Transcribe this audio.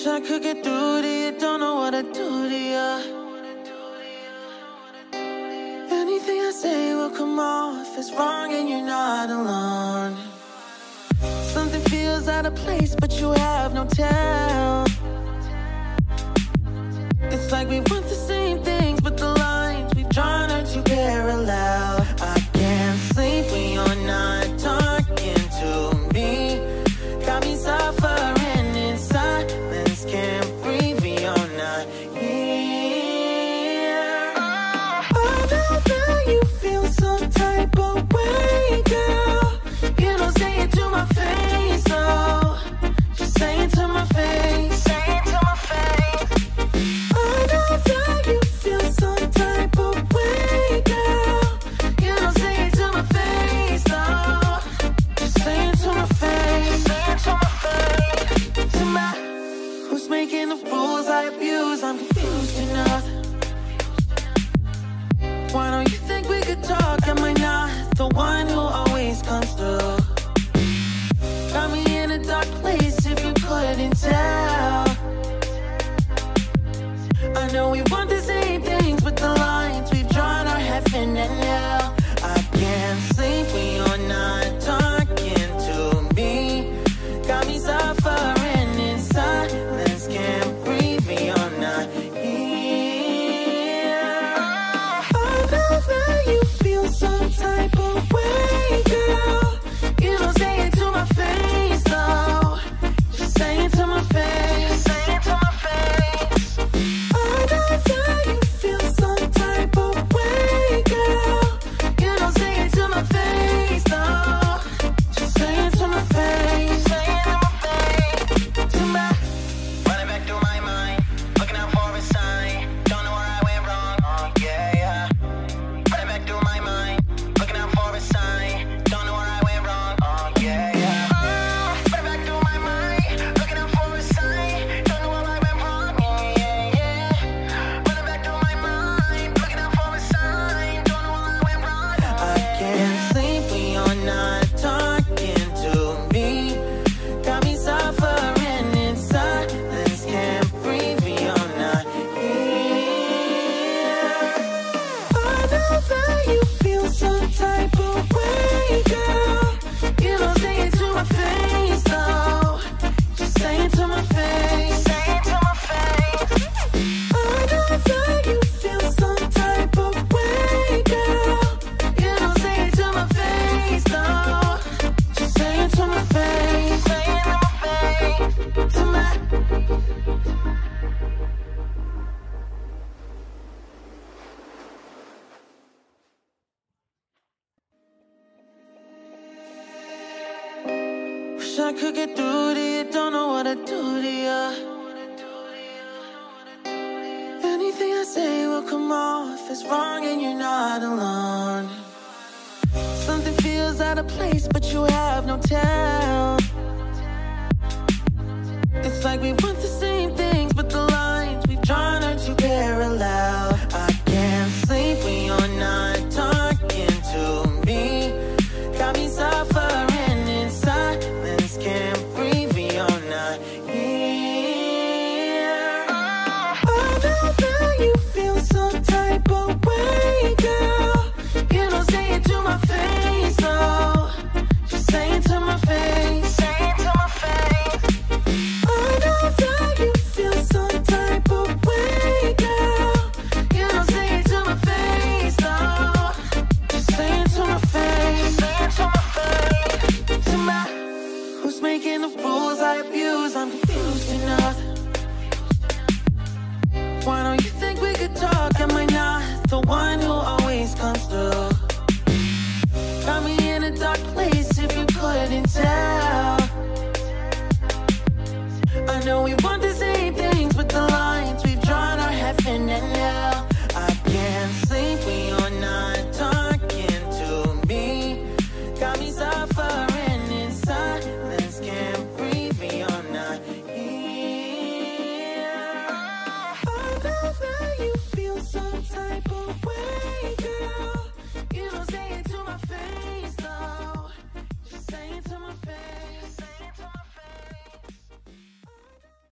Wish I could get through to you, don't know what to do to you Anything I say will come off as wrong and you're not alone. Something feels out of place but you have no tell. dark place. I could get through to you, don't know what to do to you. Anything I say will come off as wrong, and you're not alone. Something feels out of place, but you have no time.